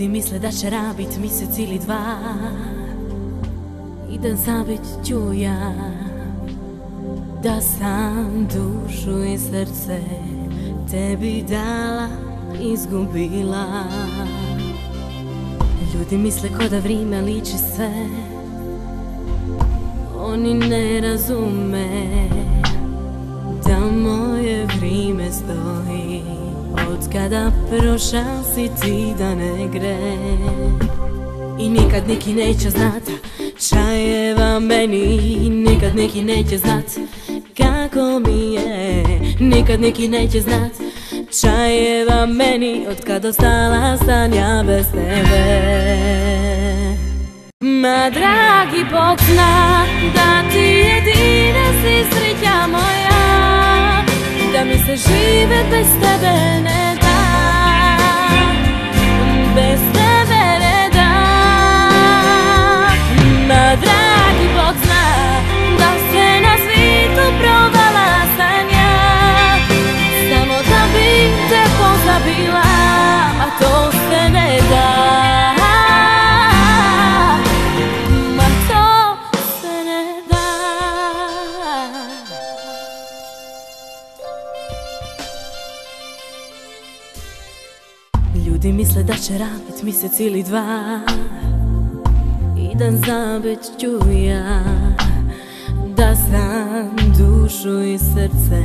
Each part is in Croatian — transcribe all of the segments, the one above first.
Ljudi misle da će rabit mjesec ili dva. I da zabit ću ja Da sam dušu i srce tebi dala izgubila. Ljudi misle ko da vrime liči sve Oni ne razume Da moje vrime stoji kada prošao si ti da ne gre. I nikad neki neće znat Čajeva meni. Nikad neki neće znat Kako mi je. Nikad neki neće znat Čajeva meni Od kad ostala sam ja bez tebe. Ma dragi Bog zna Da ti jedina si sreća moja Da mi se žive bez tebe ne Ljudi misle da će rabit mjesec ili dva. I da zabit ću ja Da sam dušu i srce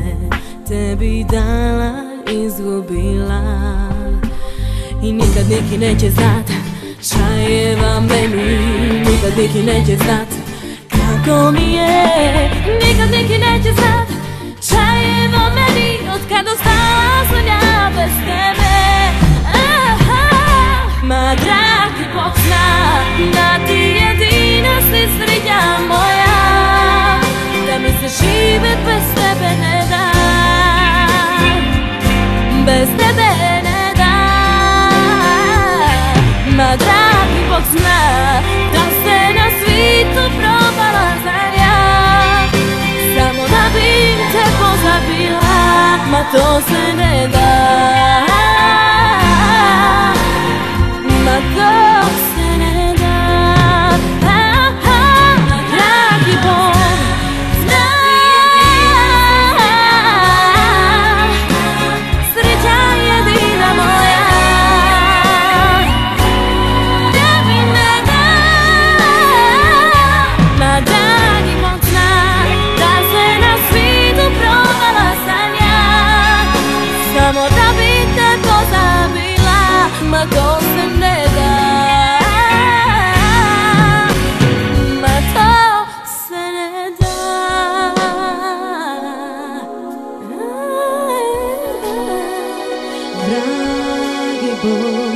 tebi dala izgubila. I nikad neki neće znat Čajeva meni Nikad neki neće znat Kako mi je to se ne da Samo da bi te pozabila Ma to se ne da. Ma to se ne da. Dragi Bog